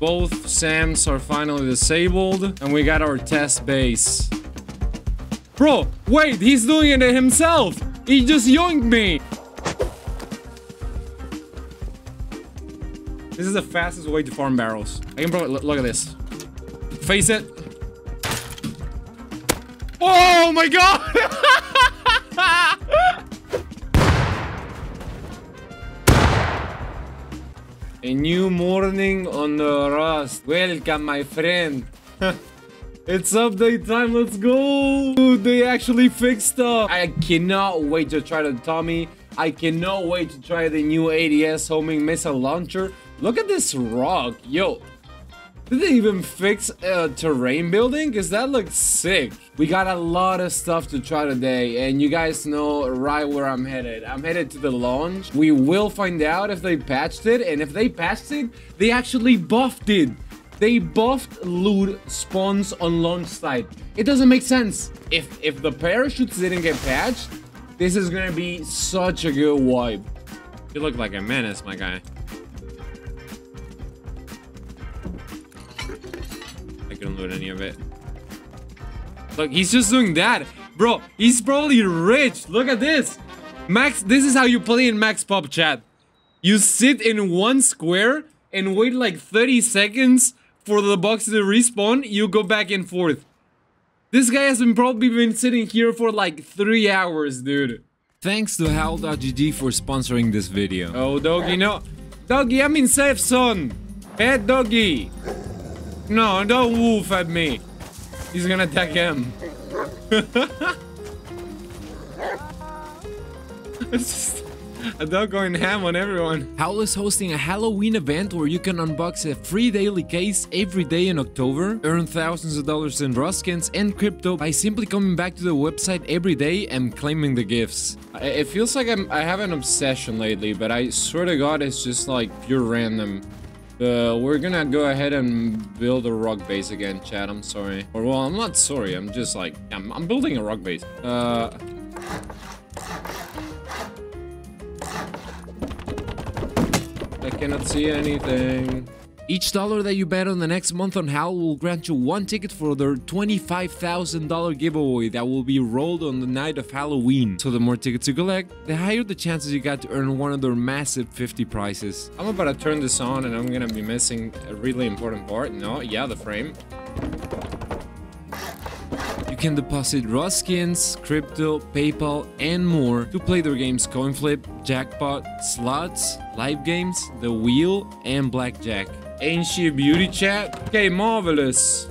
Both SAMs are finally disabled, and we got our test base. Bro, wait, he's doing it himself! He just yoinked me! This is the fastest way to farm barrels. I can probably look at this. Face it. Oh my god! A new morning on the Rust. Welcome, my friend. it's update time, let's go! Dude, they actually fixed stuff. I cannot wait to try the Tommy. I cannot wait to try the new ADS homing missile launcher. Look at this rock. Yo, did they even fix uh, terrain building? Because that looks sick. We got a lot of stuff to try today, and you guys know right where I'm headed. I'm headed to the launch. We will find out if they patched it, and if they patched it, they actually buffed it. They buffed loot spawns on launch site. It doesn't make sense. If if the parachutes didn't get patched, this is gonna be such a good wipe. You look like a menace, my guy. Loot any of it. Look, he's just doing that. Bro, he's probably rich. Look at this. Max, this is how you play in Max Pop chat. You sit in one square and wait like 30 seconds for the box to respawn. You go back and forth. This guy has been probably been sitting here for like three hours, dude. Thanks to Howl.gg for sponsoring this video. Oh, doggy, no. Doggy, I'm in safe zone. Pet doggy. No, don't woof at me. He's gonna attack him. it's just a dog going ham on everyone. Howl is hosting a Halloween event where you can unbox a free daily case every day in October, earn thousands of dollars in skins and crypto by simply coming back to the website every day and claiming the gifts. It feels like I'm, I have an obsession lately, but I swear to god it's just like pure random. Uh, we're gonna go ahead and build a rock base again, Chad. I'm sorry. Or, well, I'm not sorry. I'm just like, I'm, I'm building a rock base. Uh... I cannot see anything. Each dollar that you bet on the next month on Howl will grant you one ticket for their $25,000 giveaway that will be rolled on the night of Halloween. So the more tickets you collect, the higher the chances you got to earn one of their massive 50 prizes. I'm about to turn this on and I'm gonna be missing a really important part. No, yeah, the frame. You can deposit raw skins, crypto, PayPal, and more to play their games Coinflip, Jackpot, Slots, Live Games, The Wheel, and Blackjack. Ain't she a beauty chat? Okay, marvelous.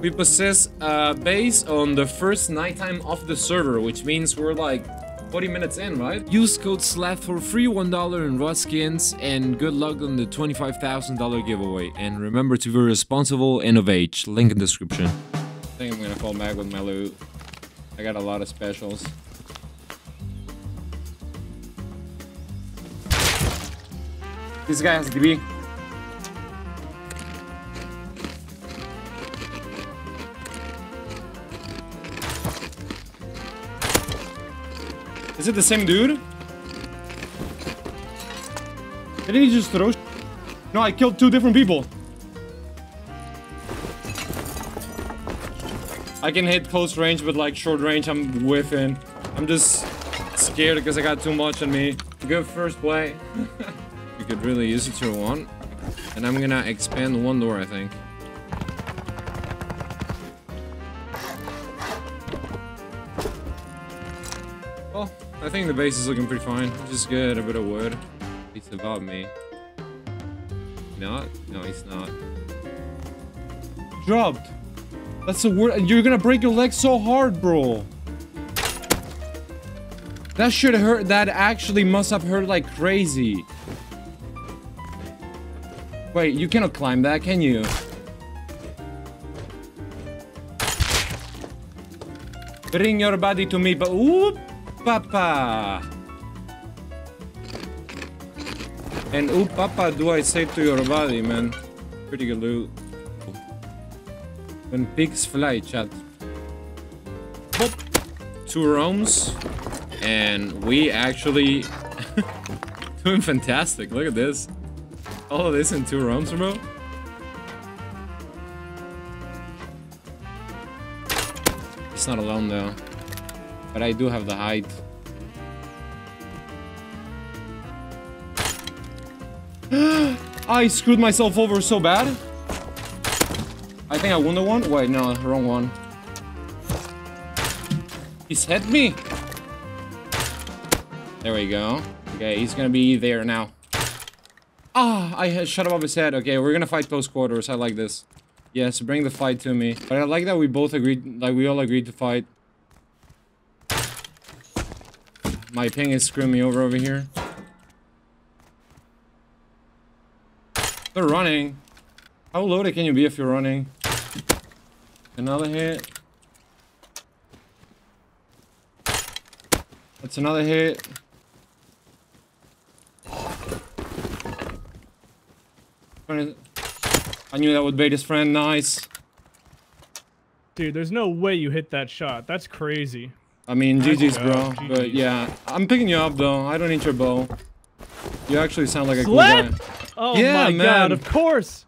We possess a base on the first nighttime of the server, which means we're like 40 minutes in, right? Use code SLETH for free $1 in raw skins and good luck on the $25,000 giveaway. And remember to be responsible and of age. Link in description. I think I'm gonna fall back with my loot. I got a lot of specials. This guy has DB. Is it the same dude? Didn't he just throw No, I killed two different people. I can hit close range, but like short range, I'm whiffing. I'm just scared because I got too much on me. Good first play. you could really use it to one. And I'm gonna expand one door, I think. Think the base is looking pretty fine. Just get a bit of wood. He's above me. Not? No, he's not. Dropped. That's the word. You're gonna break your leg so hard, bro. That should hurt. That actually must have hurt like crazy. Wait, you cannot climb that, can you? Bring your body to me, but. Papa! And ooh, Papa, do I say to your body, man. Pretty good loot. When pigs fly, chat. Pop! Two roams. And we actually... doing fantastic, look at this. All of this in two roams, bro. He's not alone, though. But I do have the height. I screwed myself over so bad. I think I won the one. Wait, no, wrong one. He's hit me. There we go. Okay, he's gonna be there now. Ah, I shut above his head. Okay, we're gonna fight close quarters. I like this. Yes, bring the fight to me. But I like that we both agreed, like we all agreed to fight. My ping is screwing me over over here. They're running. How loaded can you be if you're running? Another hit. That's another hit. I knew that would bait his friend. Nice. Dude, there's no way you hit that shot. That's crazy. I mean, GG's, bro. GG's. But yeah, I'm picking you up though. I don't need your bow. You actually sound like a Slap? cool guy. Oh yeah, my man. god, of course.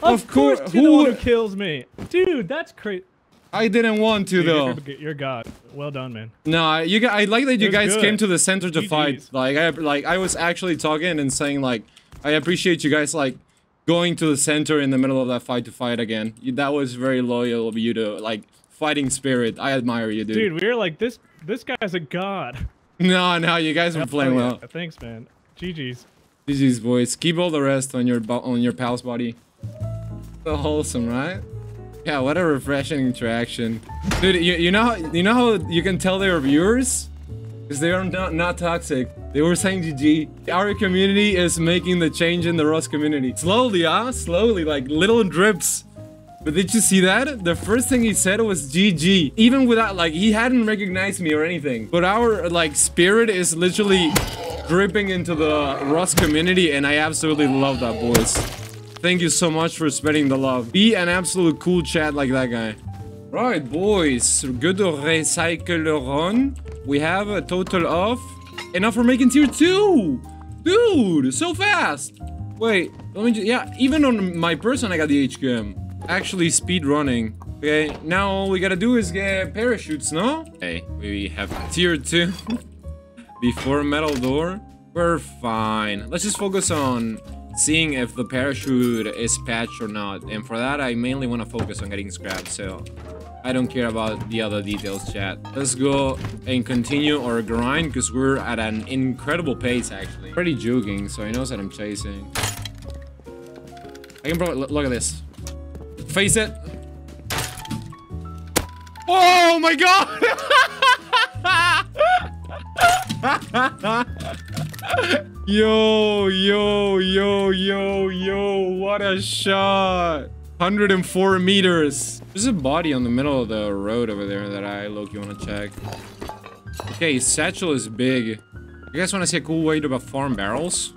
Of, of course, course you're the one who kills me. Dude, that's crazy. I didn't want to Dude, though. You're, you're, God. Well done, man. No, you guys. I like that you guys good. came to the center to GG's. fight. Like I like I was actually talking and saying like I appreciate you guys like going to the center in the middle of that fight to fight again. That was very loyal of you to like fighting spirit. I admire you, dude. Dude, we were like this. This guy's a god. No, no, you guys were playing well. Thanks, man. GG's. GG's, boys. Keep all the rest on your on your pal's body. So wholesome, right? Yeah, what a refreshing interaction. Dude, you, you know how, you know how you can tell they're viewers? Because they are not, not toxic. They were saying GG. Our community is making the change in the Rust community. Slowly, ah, huh? Slowly, like little drips. But did you see that? The first thing he said was GG. Even without, like, he hadn't recognized me or anything. But our, like, spirit is literally dripping into the Rust community, and I absolutely love that, boys. Thank you so much for spreading the love. Be an absolute cool chat like that guy. Right, boys. Good recycle run. We have a total of enough for making tier 2. Dude, so fast. Wait, let me just, yeah, even on my person I got the HQM. Actually speed running. Okay, now all we gotta do is get parachutes, no? Okay, we have tier 2 before metal door. We're fine. Let's just focus on seeing if the parachute is patched or not. And for that, I mainly want to focus on getting scrapped, so I don't care about the other details, chat. Let's go and continue our grind, because we're at an incredible pace, actually. Pretty jogging, so he knows that I'm chasing. I can probably... Look at this. Face it. Oh my god! yo, yo, yo, yo, yo, what a shot. 104 meters. There's a body on the middle of the road over there that I you want to check. Okay, satchel is big. You guys want to see a cool way to farm barrels?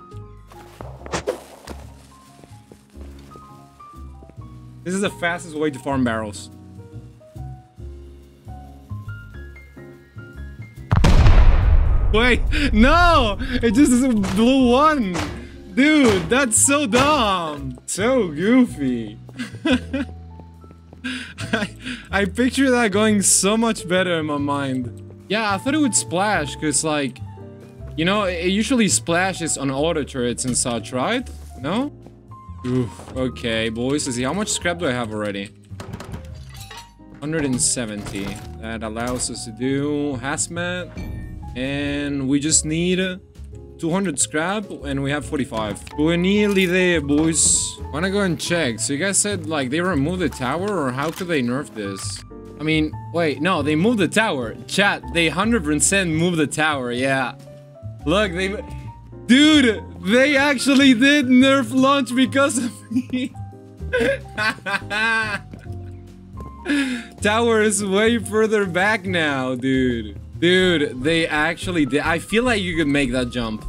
This is the fastest way to farm barrels. Wait, no! It just blew one! Dude, that's so dumb! So goofy. I, I picture that going so much better in my mind. Yeah, I thought it would splash, because like, you know, it usually splashes on auto turrets and such, right? No? Oof, okay, boys, let's see, how much scrap do I have already? 170. That allows us to do hazmat. And we just need 200 scrap and we have 45. We're nearly there, boys. Wanna go and check. So you guys said like they removed the tower or how could they nerf this? I mean, wait, no, they moved the tower. Chat, they 100% moved the tower, yeah. Look, they... Dude, they actually did nerf launch because of me. tower is way further back now, dude. Dude, they actually did. I feel like you could make that jump.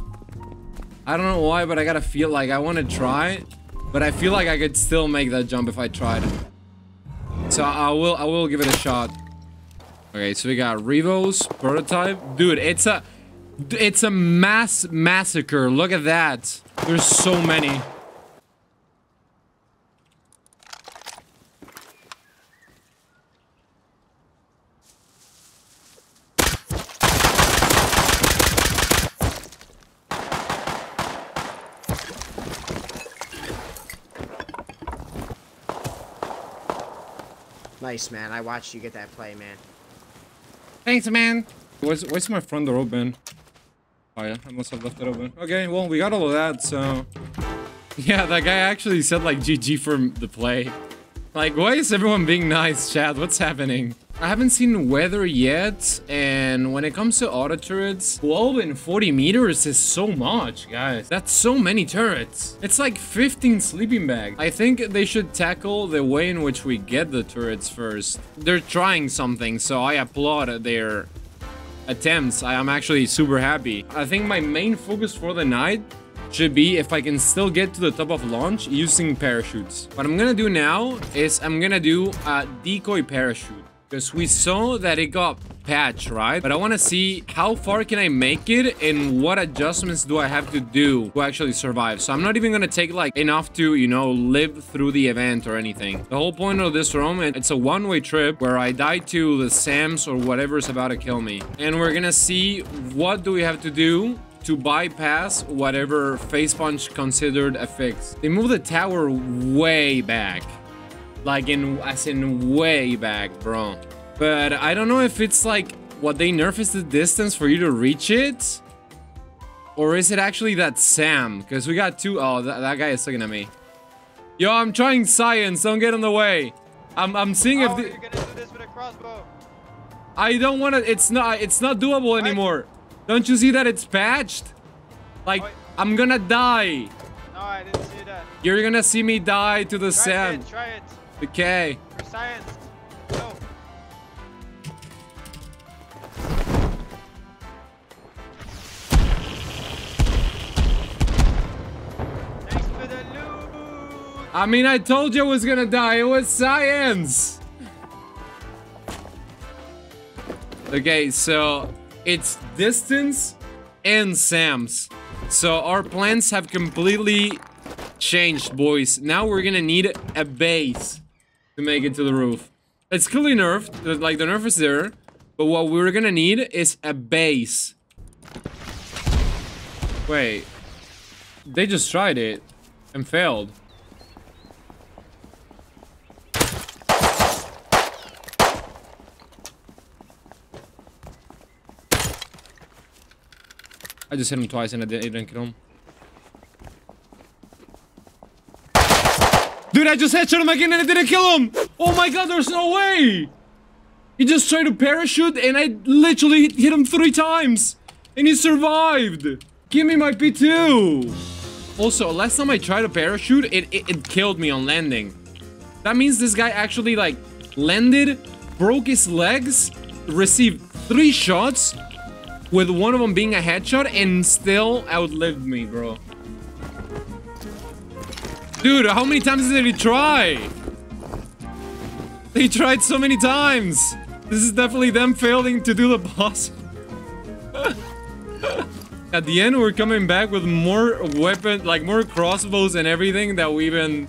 I don't know why, but I gotta feel like I want to try. But I feel like I could still make that jump if I tried. So I will, I will give it a shot. Okay, so we got Revos, prototype. Dude, it's a, it's a mass massacre. Look at that. There's so many. Nice, man. I watched you get that play, man. Thanks, man. Where's, where's my front door open? Oh yeah, I must have left it open. Okay, well, we got all of that, so... Yeah, that guy actually said, like, GG for the play. Like, why is everyone being nice, Chad? What's happening? I haven't seen weather yet, and when it comes to auto turrets, 12 and 40 meters is so much, guys. That's so many turrets. It's like 15 sleeping bags. I think they should tackle the way in which we get the turrets first. They're trying something, so I applaud their attempts. I am actually super happy. I think my main focus for the night should be if I can still get to the top of launch using parachutes. What I'm gonna do now is I'm gonna do a decoy parachute. Because we saw that it got patched, right? But I want to see how far can I make it and what adjustments do I have to do to actually survive. So I'm not even going to take like enough to, you know, live through the event or anything. The whole point of this room, it's a one-way trip where I die to the SAMs or whatever is about to kill me. And we're going to see what do we have to do to bypass whatever Facepunch considered a fix. They moved the tower way back. Like in, as in way back, bro. But I don't know if it's like, what they nerf is the distance for you to reach it? Or is it actually that SAM? Because we got two, oh, that, that guy is looking at me. Yo, I'm trying science, don't get in the way. I'm, I'm seeing oh, if the, you're gonna do this with a crossbow. I don't want to, it's not, it's not doable anymore. Don't you see that it's patched? Like, Oh, I'm gonna die. No, I didn't see that. You're gonna see me die to the Try Sam. it, try it. Okay. For science. I mean, I told you I was gonna die. It was science. Okay, so it's distance and SAMs. So our plans have completely changed, boys. Now we're gonna need a base to make it to the roof. It's clearly nerfed, like the nerf is there, but what we're gonna need is a base. Wait, they just tried it and failed. I just hit him twice and I didn't, kill him. Dude, I just headshot him again and I didn't kill him! Oh my god, there's no way! He just tried to parachute and I literally hit him three times! And he survived! Give me my P2! Also, last time I tried to parachute, it, it, it killed me on landing. That means this guy actually, like, landed, broke his legs, received three shots, with one of them being a headshot, and still outlived me, bro. Dude, how many times did he try? They tried so many times. This is definitely them failing to do the boss. At the end, we're coming back with more weapon, like more crossbows and everything that we even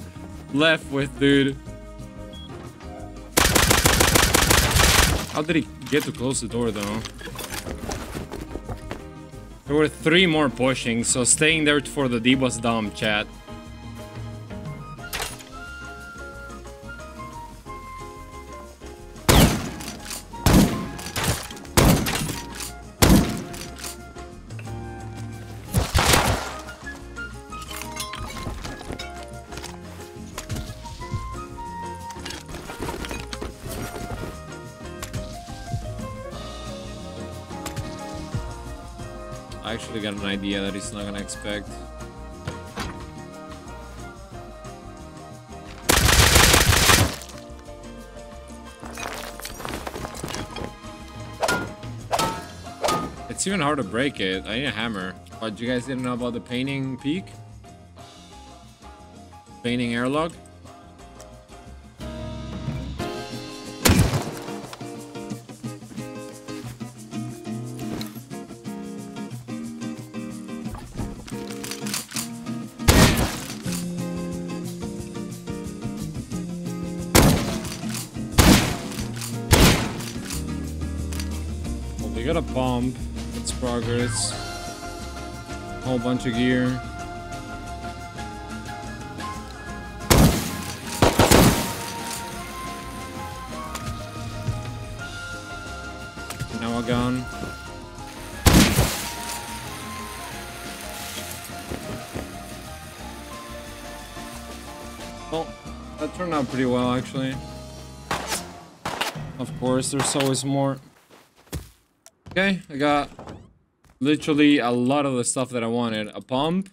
left with, dude. How did he get to close the door, though? There were three more pushing, so staying there for the D was dumb, chat. Idea that he's not gonna expect. It's even hard to break it. I need a hammer. But you guys didn't know about the painting peak? Painting airlock? secrets. Whole bunch of gear. Now a gun. Well, that turned out pretty well actually. Of course, there's always more. Okay, I got literally a lot of the stuff that I wanted. A pump.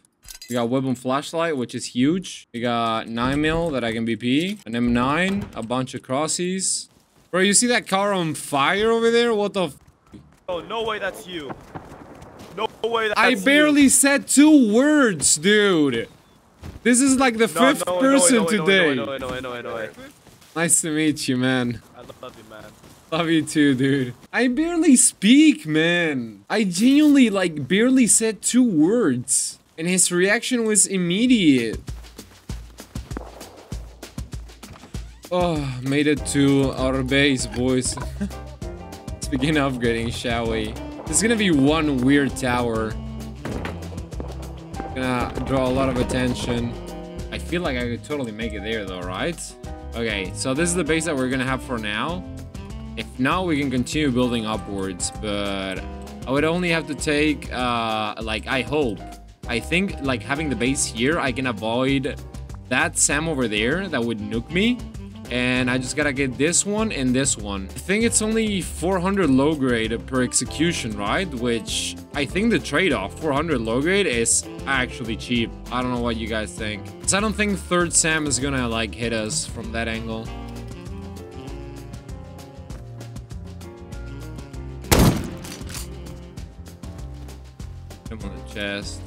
We got weapon flashlight, which is huge. We got 9 mil that I can BP. An M9. A bunch of crossies. Bro, you see that car on fire over there? What the Oh, no way that's you. No way that's I you. barely said two words, dude. This is like the No, fifth no, person no, today. Nice to meet you, man. Love you, man. Love you too, dude. I barely speak, man. I genuinely, like, barely said two words. And his reaction was immediate. Oh, made it to our base, boys. Let's begin upgrading, shall we? There's gonna be one weird tower. Gonna draw a lot of attention. I feel like I could totally make it there though, right? Okay, so this is the base that we're gonna have for now. If not, we can continue building upwards, but I would only have to take, uh, like, I hope. I think, like, having the base here, I can avoid that SAM over there that would nuke me. And I just gotta get this one and this one. I think it's only 400 low grade per execution, right? Which I think the trade-off, 400 low grade, is actually cheap. I don't know what you guys think. So I don't think third SAM is gonna, like, hit us from that angle. Him on the chest.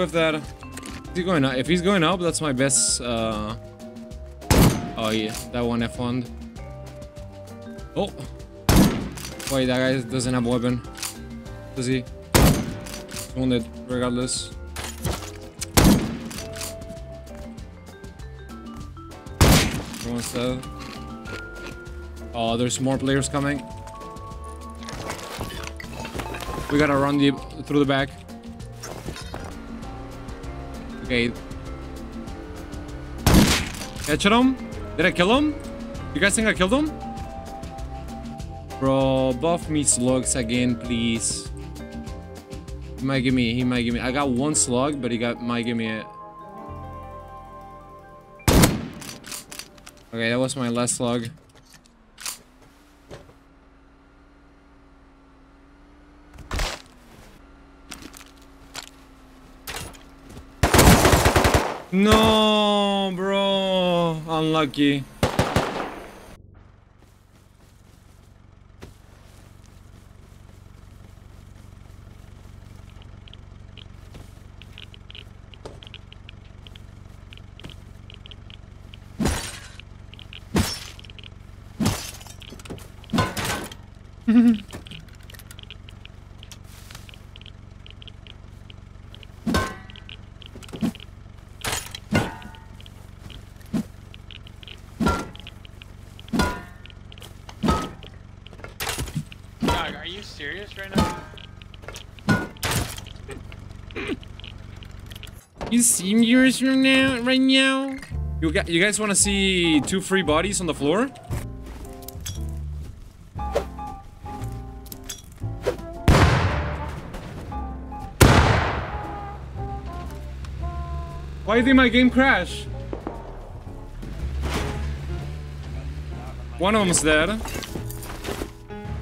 Whiffed that. Is he going up? If he's going up, that's my best. Uh... Oh yeah, that one F one. Oh, wait, that guy doesn't have a weapon. Does he? He's wounded, regardless. Everyone's dead. Oh, there's more players coming. We gotta run the through the back. Okay. Catch him? Did I kill him? You guys think I killed him? Bro, buff me slugs again, please. He might give me, he might give me. I got one slug, but he got might give me it. Okay, that was my last slug. No, bro. Unlucky. Dog, are you serious right now? You serious from now, right now? You, got, you guys want to see two free bodies on the floor? Why did my game crash? One of them's dead.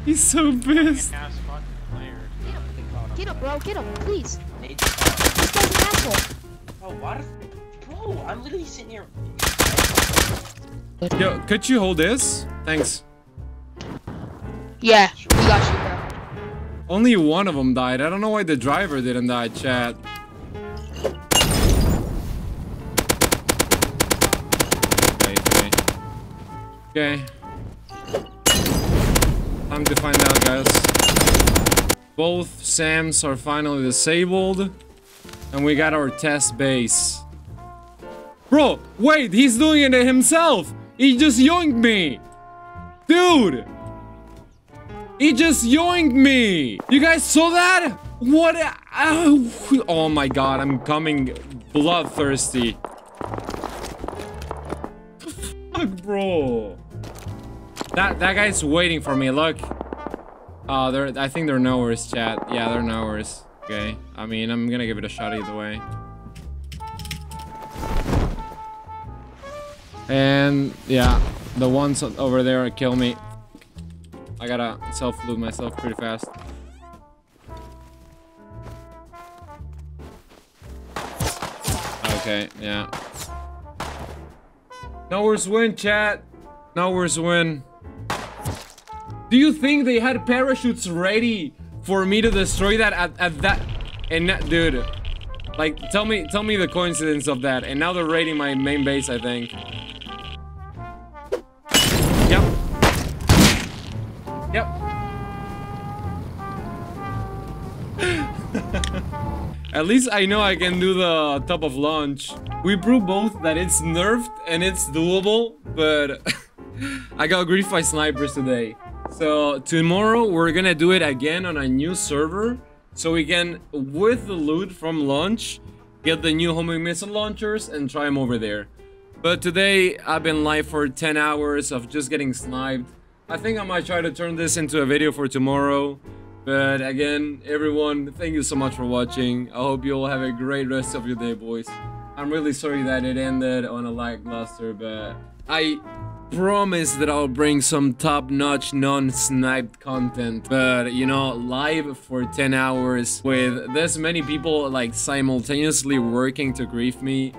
He's so pissed. Ass fucking player. Get him, bro. Get him, please. This guy's an asshole. Oh, what? Bro, I'm literally sitting here. Yo, could you hold this? Thanks. Yeah, we got you, bro. Only one of them died. I don't know why the driver didn't die, chat. Okay, okay. Okay. Time to find out, guys. Both SAMs are finally disabled. And we got our test base. Bro, wait, he's doing it himself! He just yoinked me! Dude! He just yoinked me. You guys saw that? What? a- Oh, oh my god, I'm coming bloodthirsty. Fuck, bro. That that guy's waiting for me. Look. Uh, they're. I think they're nowheres, chat. Yeah, they're nowheres. Okay. I mean, I'm gonna give it a shot either way. And yeah, the ones over there kill me. I gotta self-loot myself pretty fast. Okay, yeah. Nowhere's win, chat. Nowhere's win. Do you think they had parachutes ready for me to destroy that at, at that? And that, dude, like, tell me, tell me the coincidence of that. And now they're raiding my main base, I think. Yep. Yep. At least I know I can do the top of launch. We proved both that it's nerfed and it's doable, but I got griefed by snipers today. So tomorrow we're gonna do it again on a new server. So we can, with the loot from launch, get the new homing missile launchers and try them over there. But today I've been live for 10 hours of just getting sniped. I think I might try to turn this into a video for tomorrow. But again, everyone, thank you so much for watching. I hope you all have a great rest of your day, boys. I'm really sorry that it ended on a lackluster, but I promise that I'll bring some top-notch non-sniped content. But, you know, live for 10 hours with this many people, like, simultaneously working to grief me,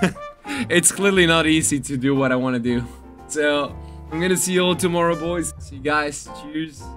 it's clearly not easy to do what I want to do. So, I'm gonna see you all tomorrow, boys. See you guys. Cheers.